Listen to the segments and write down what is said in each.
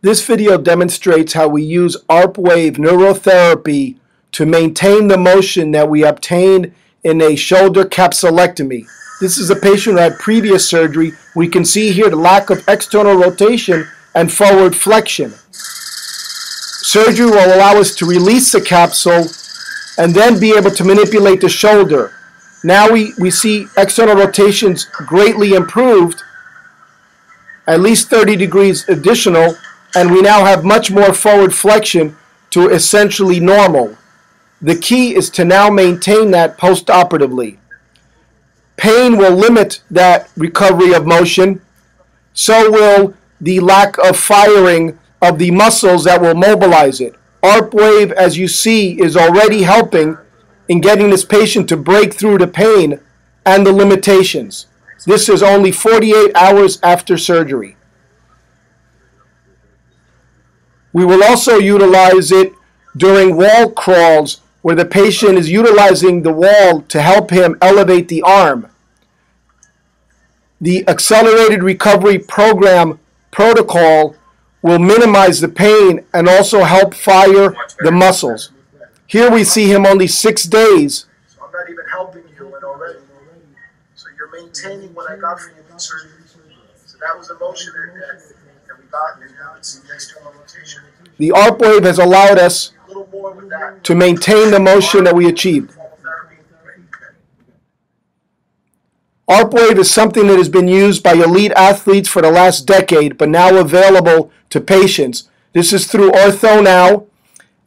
This video demonstrates how we use ARP wave neurotherapy to maintain the motion that we obtained in a shoulder capsulectomy. This is a patient who had previous surgery. We can see here the lack of external rotation and forward flexion. Surgery will allow us to release the capsule and then be able to manipulate the shoulder. Now we, we see external rotations greatly improved, at least 30 degrees additional, and we now have much more forward flexion to essentially normal. The key is to now maintain that postoperatively. Pain will limit that recovery of motion, so will the lack of firing of the muscles that will mobilize it. ARP wave, as you see, is already helping in getting this patient to break through the pain and the limitations. This is only 48 hours after surgery. We will also utilize it during wall crawls where the patient is utilizing the wall to help him elevate the arm. The accelerated recovery program protocol will minimize the pain and also help fire the muscles. Here we see him only six days. So I'm not even helping you and already. So you're maintaining what I got from you in surgery. So that was a that, the ARP wave has allowed us to maintain the motion that we achieved. ARP wave is something that has been used by elite athletes for the last decade, but now available to patients. This is through OrthoNow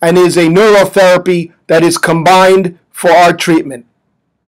and is a neurotherapy that is combined for our treatment.